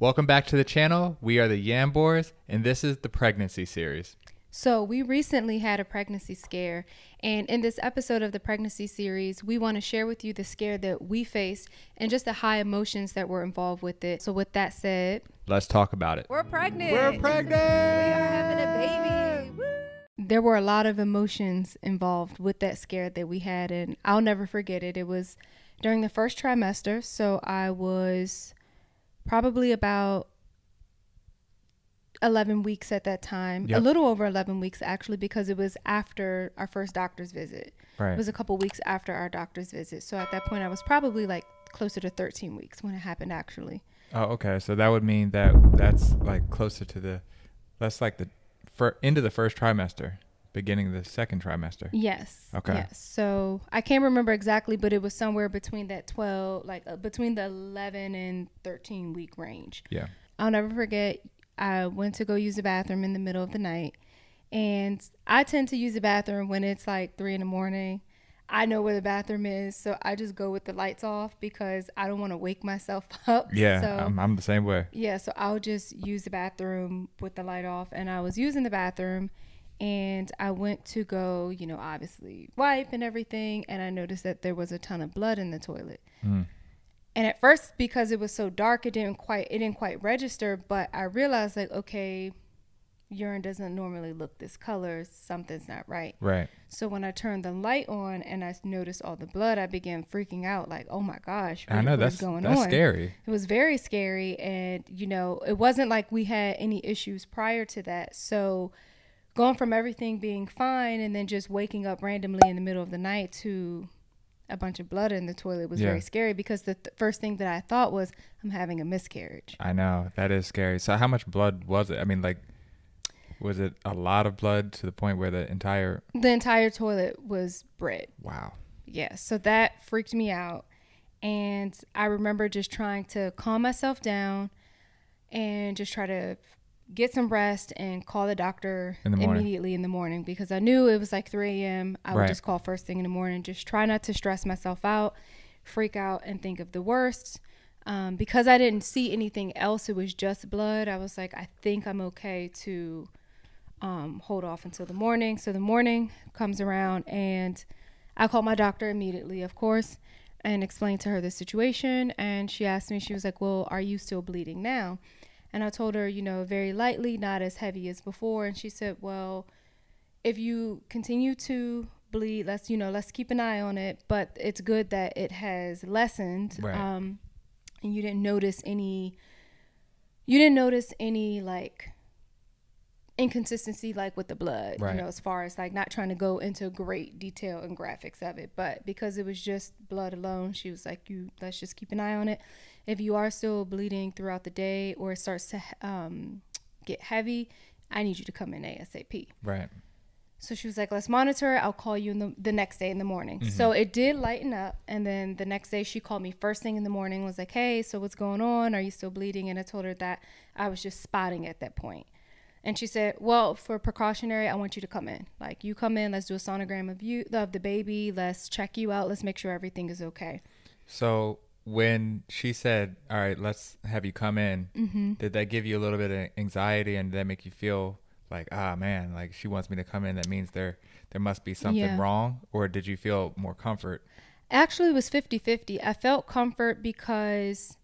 Welcome back to the channel. We are the Yambors, and this is the pregnancy series. So, we recently had a pregnancy scare, and in this episode of the pregnancy series, we want to share with you the scare that we faced and just the high emotions that were involved with it. So, with that said, Let's talk about it. We're pregnant. We're pregnant. we are having a baby. Woo. there were a lot of emotions involved with that scare that we had, and I'll never forget it. It was during the first trimester, so I was probably about 11 weeks at that time, a little over 11 weeks actually, because it was after our first doctor's visit. right. It was a couple weeks after our doctor's visit. So at that point, I was probably like closer to 13 weeks when it happened, actually. Oh, okay. So that would mean that that's like closer to the, that's like the, for into the first trimester, beginning of the second trimester. Yes. Okay. Yes. So I can't remember exactly, but it was somewhere between that 12, like uh, between the 11 and 13 week range. Yeah. I'll never forget. I went to go use the bathroom in the middle of the night, and I tend to use the bathroom when it's like three in the morning. I know where the bathroom is, so I just go with the lights off because I don't want to wake myself up. Yeah. So I'm, I'm the same way. yeah, so I'll just use the bathroom with the light off. And I was using the bathroom and I went to go, you know, obviously wipe and everything. And I noticed that there was a ton of blood in the toilet. Mm. And at first, because it was so dark, it didn't quite it didn't quite register. But I realized like, okay, urine doesn't normally look this color. Something's not right. Right. So when I turned the light on and I noticed all the blood, I began freaking out. Like, oh my gosh, I know what that's going that's on? scary. It was very scary. And, you know, it wasn't like we had any issues prior to that. So going from everything being fine and then just waking up randomly in the middle of the night to a bunch of blood in the toilet was Yeah. very scary because the th- first thing that I thought was, I'm having a miscarriage. I know that is scary. So how much blood was it? I mean, like, was it a lot of blood to the point where the entire? The entire toilet was red. Wow. Yeah, so that freaked me out. And I remember just trying to calm myself down and just try to get some rest and call the doctor In the immediately in the morning because I knew it was like 3 a.m. I would Right. just call first thing in the morning, just try not to stress myself out, freak out, and think of the worst. Um, because I didn't see anything else, it was just blood. I was like, I think I'm okay to um, hold off until the morning. So the morning comes around, and I called my doctor immediately, of course, and explained to her the situation. And she asked me, she was like, Well, are you still bleeding now? And I told her, you know, very lightly, not as heavy as before. And she said, Well, if you continue to bleed, let's, you know, let's keep an eye on it. But it's good that it has lessened. Right. Um, and you didn't notice any, you didn't notice any like inconsistency like with the blood Right. you know as far as like not trying to go into great detail and graphics of it but because it was just blood alone she was like you let's just keep an eye on it if you are still bleeding throughout the day or it starts to um, get heavy i need you to come in asap Right. so she was like, let's monitor it. I'll call you in the, the next day in the morning. So it did lighten up. And then the next day she called me first thing in the morning, was like, hey, so what's going on? Are you still bleeding? And I told her that I was just spotting at that point. And she said, well, for precautionary, I want you to come in. Like you come in, let's do a sonogram of you, of the baby. Let's check you out. Let's make sure everything is okay. So when she said, "All right, let's have you come in," Mm-hmm. did that give you a little bit of anxiety and did that make you feel like, ah, man, like she wants me to come in? That means there there must be something Yeah. wrong, or did you feel more comfort? Actually, it was 50 50. I felt comfort because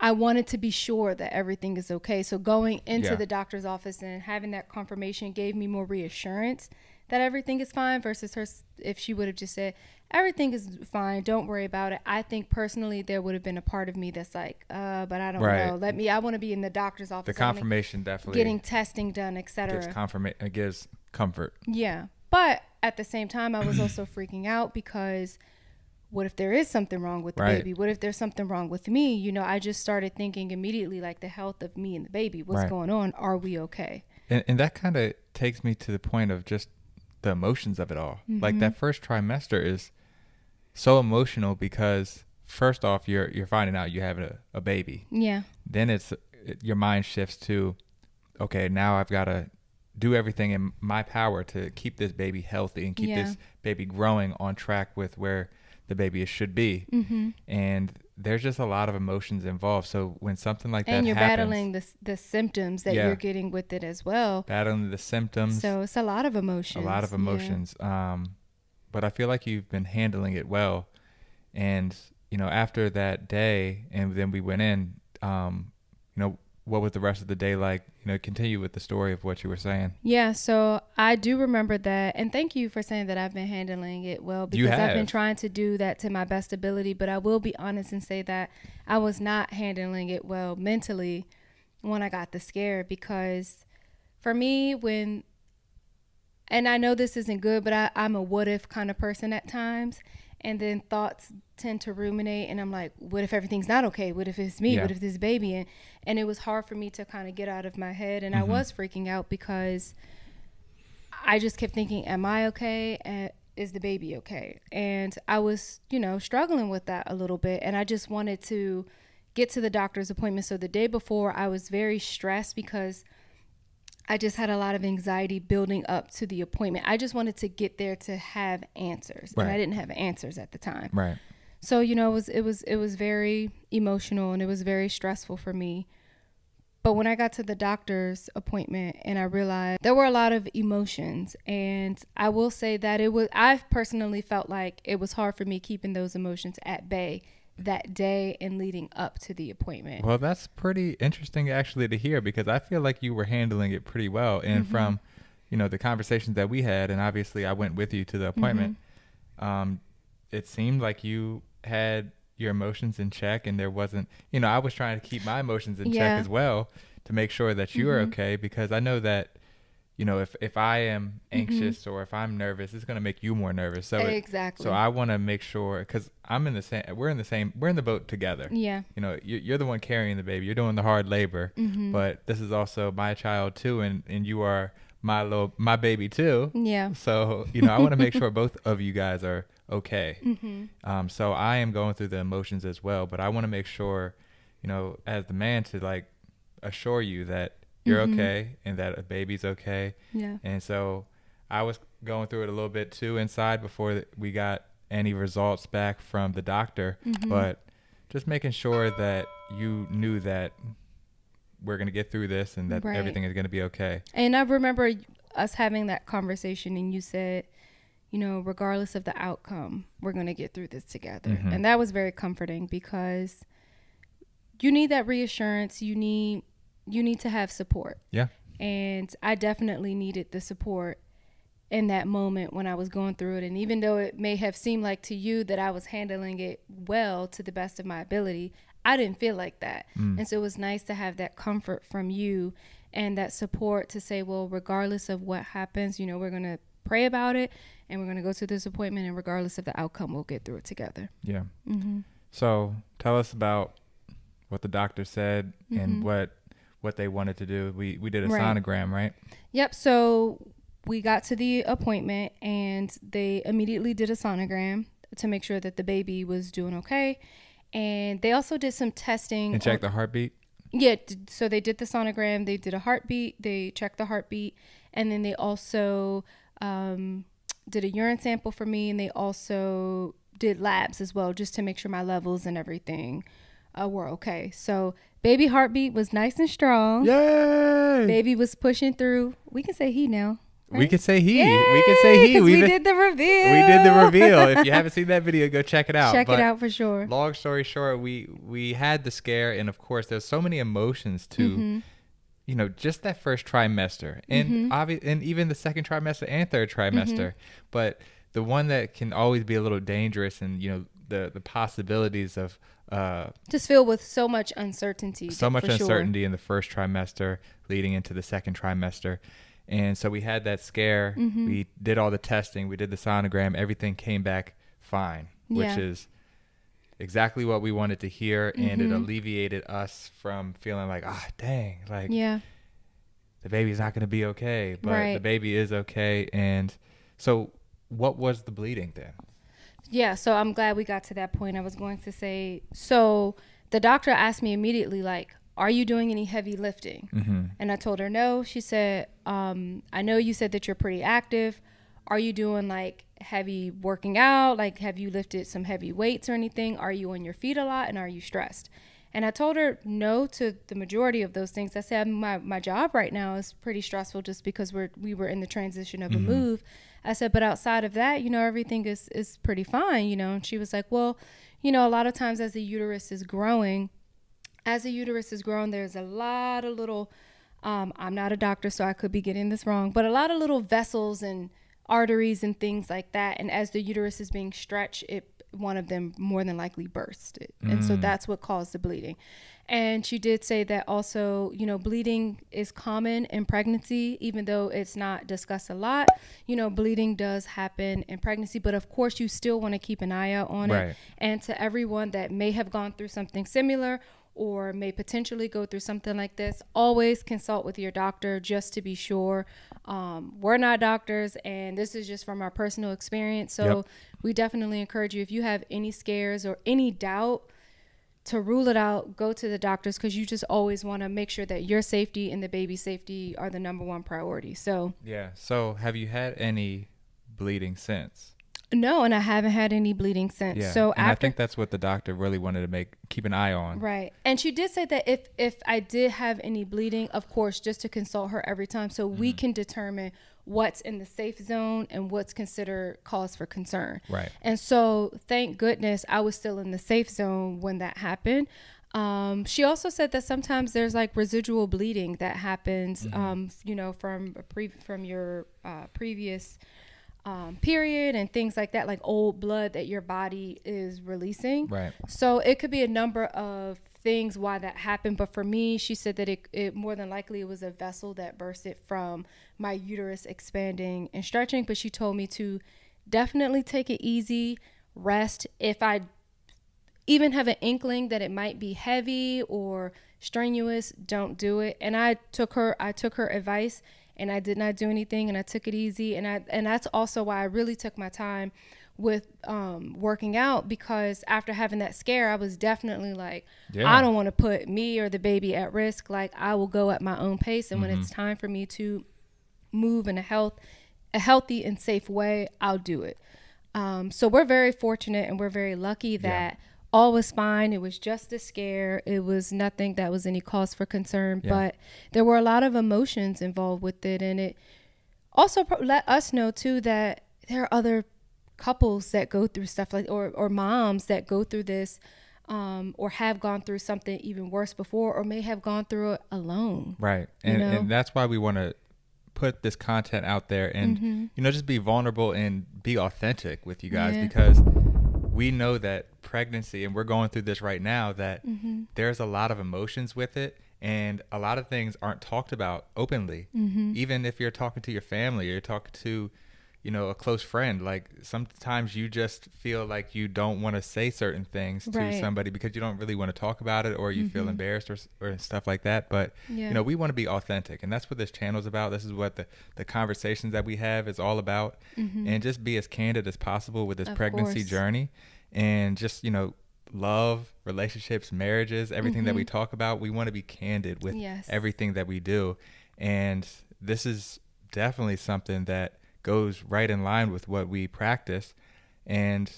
I wanted to be sure that everything is okay. So, going into Yeah. the doctor's office and having that confirmation gave me more reassurance that everything is fine versus her if she would have just said, everything is fine, don't worry about it. I think personally, there would have been a part of me that's like, uh, but I don't Right. know. Let me, I want to be in the doctor's office. the confirmation definitely Getting testing done, etc. gives confirma- uh, gives comfort. Yeah. But at the same time, I was also freaking out because what if there is something wrong with the Right. baby? What if there's something wrong with me? You know, I just started thinking immediately like the health of me and the baby. What's Right. going on? Are we okay? And, and that kind of takes me to the point of just the emotions of it all. Like Mm-hmm. that first trimester is so emotional because first off, you're you're finding out you have a, a baby. Yeah. Then it's it, your mind shifts to, okay, now I've got to do everything in my power to keep this baby healthy and keep Yeah. this baby growing on track with where the baby should be. Mm-hmm. And there's just a lot of emotions involved. So when something like that and you're happens, battling the the symptoms that Yeah. you're getting with it as well. battling the symptoms, So it's a lot of emotions. a lot of Yeah. emotions. Um, but I feel like you've been handling it well. And you know, after that day, and then we went in. Um, you know, what was the rest of the day like? You know, continue with the story of what you were saying. Yeah, so I do remember that, and thank you for saying that I've been handling it well because I've been trying to do that to my best ability. But I will be honest and say that I was not handling it well mentally when I got the scare because for me, when and I know this isn't good, but I, I'm a what if kind of person at times. And then thoughts tend to ruminate, and I'm like, what if everything's not okay? What if it's me? Yeah. What if this baby? And, and it was hard for me to kind of get out of my head. And I Mhm. was freaking out because I just kept thinking, am I okay? And is the baby okay? And I was, you know, struggling with that a little bit. And I just wanted to get to the doctor's appointment. So the day before, I was very stressed because I just had a lot of anxiety building up to the appointment. I just wanted to get there to have answers, and I didn't have answers at the time. Right. So you know, it was it was it was very emotional and it was very stressful for me. But when I got to the doctor's appointment and I realized there were a lot of emotions, and I will say that it was I've personally felt like it was hard for me keeping those emotions at bay that day and leading up to the appointment. Well, that's pretty interesting actually to hear because I feel like you were handling it pretty well. And Mm-hmm. from, you know, the conversations that we had, and obviously I went with you to the appointment, Mm-hmm. um, it seemed like you had your emotions in check and there wasn't, you know, I was trying to keep my emotions in Yeah. check as well to make sure that you are Mhm. okay because I know that, you know, if, if I am Mm-hmm. anxious or if I'm nervous, it's going to make you more nervous. So, it, exactly. so I want to make sure because I'm in the same, we're in the same, we're in the boat together yeah. you know you- you're the one carrying the baby you're doing the hard labor Mhm. but this is also my child too and and you are my little my baby too Yeah. so you know i want to make sure both of you guys are okay Mm-hmm. um so i am going through the emotions as well but i want to make sure you know as the man to like assure you that you're Mhm. okay and that a baby's okay Yeah. and so I was going through it a little bit too inside before we got any results back from the doctor. Mhm. But just making sure that you knew that we're going to get through this and that Right. everything is going to be okay. And I remember us having that conversation, and you said, you know, regardless of the outcome, we're going to get through this together. Mhm. And that was very comforting because you need that reassurance. You need you need to have support. Yeah. And I definitely needed the support in that moment when I was going through it. And even though it may have seemed like to you that I was handling it well to the best of my ability, I didn't feel like that. Mm. And so it was nice to have that comfort from you and that support to say, well, regardless of what happens, you know, we're going to pray about it and we're going to go to this appointment. And regardless of the outcome, we'll get through it together. Yeah. Mm-hmm. So tell us about what the doctor said Mhm. and what what they wanted to do. We we did a Right. sonogram, right? Yep. So we got to the appointment and they immediately did a sonogram to make sure that the baby was doing okay. And they also did some testing. And check on- the heartbeat. Yeah, so they did the sonogram, they did a heartbeat, they checked the heartbeat, and then they also um, did a urine sample for me, and they also did labs as well, just to make sure my levels and everything uh, were okay. So baby heartbeat was nice and strong. Yay! Baby was pushing through. We can say he now. We right? could say he. we could say he. We've we been- did the reveal. we did the reveal. If you haven't seen that video, go check it out. Check But it out for sure. Long story short, we we had the scare, and of course, there's so many emotions to, Mhm. you know, just that first trimester, and Mhm. obvi- and even the second trimester and third trimester. Mm-hmm. But the one that can always be a little dangerous, and you know, the the possibilities of uh, Just filled with so much uncertainty. so much for sure. uncertainty in the first trimester leading into the second trimester. And so we had that scare. Mhm. We did all the testing. We did the sonogram. Everything came back fine, which Yeah. is exactly what we wanted to hear. And it Mhm. alleviated us from feeling like, ah, dang, like Yeah. the baby's not going to be okay. But the baby is okay. And so what was the bleeding then? Yeah, so I'm glad we got to that point. I was going to say, so the doctor asked me immediately, like, are you doing any heavy lifting? Mm-hmm. And I told her no. She said, um, I know you said that you're pretty active. are you doing like heavy working out? Like, have you lifted some heavy weights or anything? Are you on your feet a lot? And are you stressed? And I told her no to the majority of those things. I said my, my job right now is pretty stressful just because we're we were in the transition of a Mm-hmm. move. I said, but outside of that, you know, everything is is pretty fine, you know. And she was like, well, you know, a lot of times as the uterus is growing, as the uterus is growing, there's a lot of little. Um, I'm not a doctor, so I could be getting this wrong, but a lot of little vessels and arteries and things like that. And as the uterus is being stretched, it one of them more than likely bursted, and so mm. that's what caused the bleeding. And she did say that also, you know, bleeding is common in pregnancy, even though it's not discussed a lot. You know, bleeding does happen in pregnancy, but of course, you still want to keep an eye out on Right. it. And to everyone that may have gone through something similar or may potentially go through something like this, always consult with your doctor just to be sure. Um, we're not doctors, and this is just from our personal experience. So Yep. we definitely encourage you if you have any scares or any doubt to rule it out, go to the doctors because you just always want to make sure that your safety and the baby's safety are the number one priority. So, Yeah. So, have you had any bleeding since? No, and I haven't had any bleeding since. Yeah. So, and I think that's what the doctor really wanted to make keep an eye on. Right. And she did say that if if I did have any bleeding, of course, just to consult her every time so we Mm-hmm. can determine what's in the safe zone and what's considered cause for concern. Right. And so thank goodness I was still in the safe zone when that happened. Um, she also said that sometimes there's like residual bleeding that happens, Mm-hmm. um, you know, from a pre- from your uh, previous um, period and things like that, like old blood that your body is releasing. Right. So it could be a number of things why that happened, but for me, she said that it, it more than likely it was a vessel that bursted from my uterus expanding and stretching. But she told me to definitely take it easy, rest. If I even have an inkling that it might be heavy or strenuous, don't do it. And I took her I took her advice and I did not do anything and I took it easy and I and that's also why I really took my time with um, working out because after having that scare, I was definitely like, Yeah. I don't want to put me or the baby at risk. Like I will go at my own pace, and when it's time for me to move in a health, a healthy and safe way, I'll do it. Um, so we're very fortunate and we're very lucky that all was fine. It was just a scare. It was nothing that was any cause for concern, Yeah. but there were a lot of emotions involved with it, and it also pro- let us know too that there are other couples that go through stuff like or or moms that go through this um, or have gone through something even worse before or may have gone through it alone. Right. You And know? and that's why we want to put this content out there and Mm-hmm. you know just be vulnerable and be authentic with you guys Yeah. because we know that pregnancy and we're going through this right now that Mm-hmm. there's a lot of emotions with it and a lot of things aren't talked about openly. Mm-hmm. Even if you're talking to your family or you're talking to you know a close friend like sometimes you just feel like you don't want to say certain things to Right. Mm-hmm. somebody because you don't really want to talk about it or you feel embarrassed or, or stuff like that but Yeah. you know we want to be authentic and that's what this channel is about this is what the, the conversations that we have is all about and just be as candid as possible with this Mm-hmm. Of pregnancy course. journey and just you know love relationships marriages everything that we talk about we want to be candid with Mm-hmm. Yes. everything that we do and this is definitely something that goes right in line with what we practice and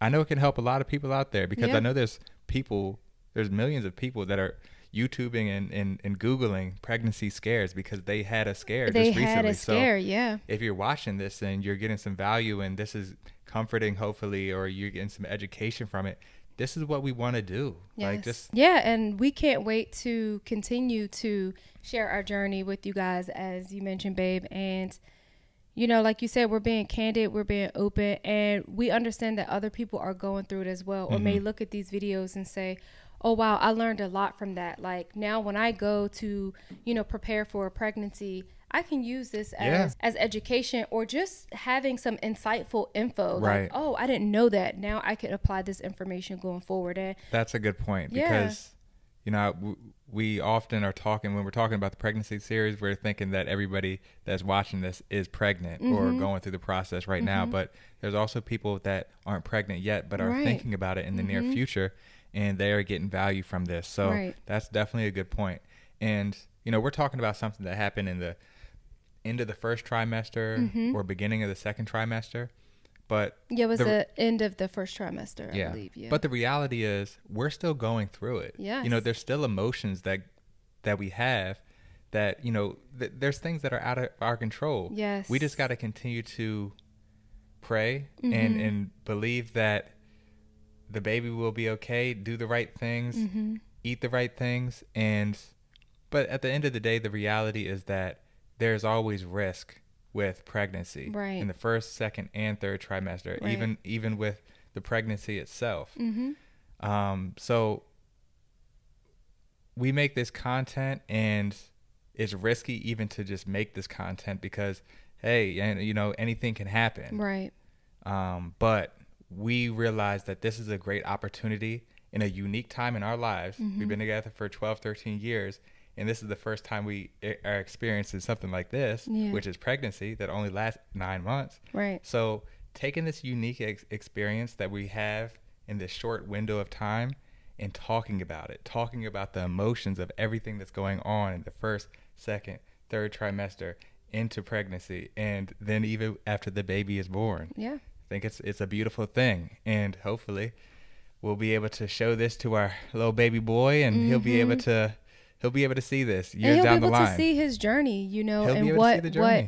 i know it can help a lot of people out there because Yeah. i know there's people there's millions of people that are youtubing and, and, and googling pregnancy scares because they had a scare They just had recently a scare, yeah. if you're watching this and you're getting some value and this is comforting hopefully or you're getting some education from it this is what we want to do like just yeah, and we can't wait to continue to share our journey with you guys, as you mentioned, babe. And you know, like you said, we're being candid, we're being open, and we understand that other people are going through it as well, or Mm-hmm. may look at these videos and say, "Oh wow, I learned a lot from that." Like now, when I go to you know prepare for a pregnancy. I can use this as Yeah. as education or just having some insightful info. Right. Like, oh, I didn't know that. Now I can apply this information going forward. And That's a good point Yeah. because you know we often are talking when we're talking about the pregnancy series we're thinking that everybody that's watching this is pregnant or Mm-hmm. going through the process right now but there's also people that aren't pregnant yet but are Right. Mm-hmm. thinking about it in the near future and they are getting value from this so Right. that's definitely a good point. and you know we're talking about something that happened in the end of the first trimester Mhm. or beginning of the second trimester. But Yeah, it was The- the, end of the first trimester, I yeah. believe. Yeah. But the reality is we're still going through it. Yeah. You know, there's still emotions that that we have that, you know, th- there's things that are out of our control. yes. We just got to continue to pray and Mhm. and believe that the baby will be okay, do the right things, hmm eat the right things and but at the end of the day the reality is that there's always risk with pregnancy Right. in the first, second and third trimester, Right. even even with the pregnancy itself. hmm Um, so we make this content and it's risky even to just make this content because hey, and you know, anything can happen. Right. Um, but we realize that this is a great opportunity in a unique time in our lives. Mm-hmm. We've been together for 12, 13 years, and this is the first time we are experiencing something like this, Yeah. which is pregnancy that only lasts nine months. Right. So, taking this unique ex- experience that we have in this short window of time and talking about it, talking about the emotions of everything that's going on in the first, second, third trimester into pregnancy, and then even after the baby is born. Yeah. I think it's it's a beautiful thing, and hopefully, we'll be able to show this to our little baby boy, and he'll be able Mhm. to he'll be able to see this years he'll be able to see his journey, you know, he'll and what the what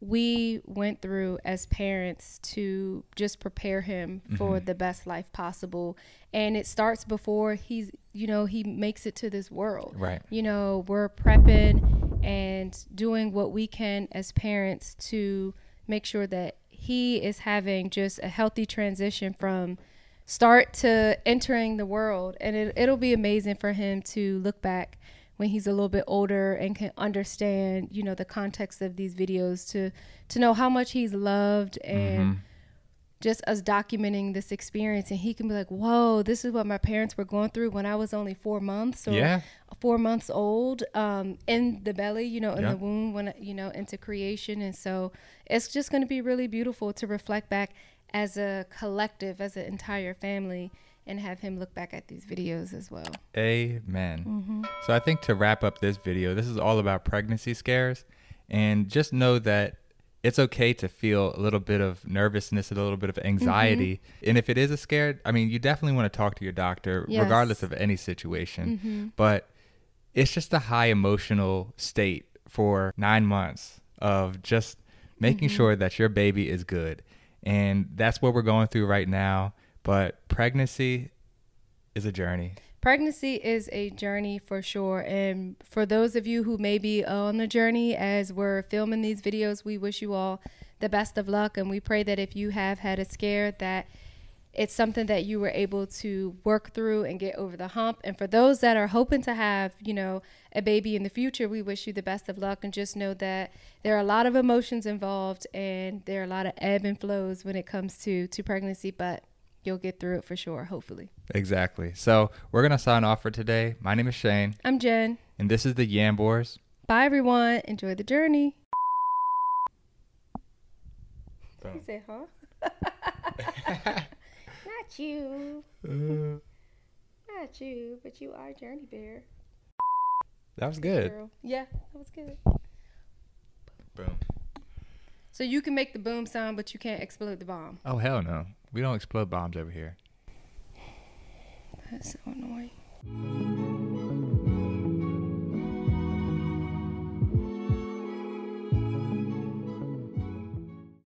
we went through as parents to just prepare him for Mhm. the best life possible. And it starts before he's, you know, he makes it to this world. Right. You know, we're prepping and doing what we can as parents to make sure that he is having just a healthy transition from start to entering the world. And it, it'll be amazing for him to look back when he's a little bit older and can understand, you know, the context of these videos to to know how much he's loved and Mhm. just us documenting this experience and he can be like, "Whoa, this is what my parents were going through when I was only 4 months or Yeah. 4 months old um in the belly, you know, in Yeah. the womb when you know into creation." And so it's just going to be really beautiful to reflect back as a collective, as an entire family and have him look back at these videos as well. Amen. Mm-hmm. So I think to wrap up this video, this is all about pregnancy scares, and just know that it's okay to feel a little bit of nervousness and a little bit of anxiety. And if it is a scare, I mean, you definitely want to talk to your doctor, Yes. regardless of any situation. Mm-hmm. But it's just a high emotional state for nine months of just making Mhm. sure that your baby is good. And that's what we're going through right now. But pregnancy is a journey. Pregnancy is a journey for sure. And for those of you who may be on the journey as we're filming these videos, we wish you all the best of luck. And we pray that if you have had a scare, that it's something that you were able to work through and get over the hump. And for those that are hoping to have, you know, a baby in the future, we wish you the best of luck. And just know that there are a lot of emotions involved and there are a lot of ebb and flows when it comes to, to pregnancy, but you'll get through it for sure, hopefully. Exactly. So we're going to sign off for today. My name is Shane, I'm Jen. and this is the Yambors. Bye, everyone. Enjoy the journey. Boom. He said, huh? Not you. Uh. Not you, but you are Journey Bear. that was good. Girl. Yeah, that was good. Boom. So you can make the boom sound, but you can't explode the bomb. Oh, hell no. We don't explode bombs over here. That's so annoying.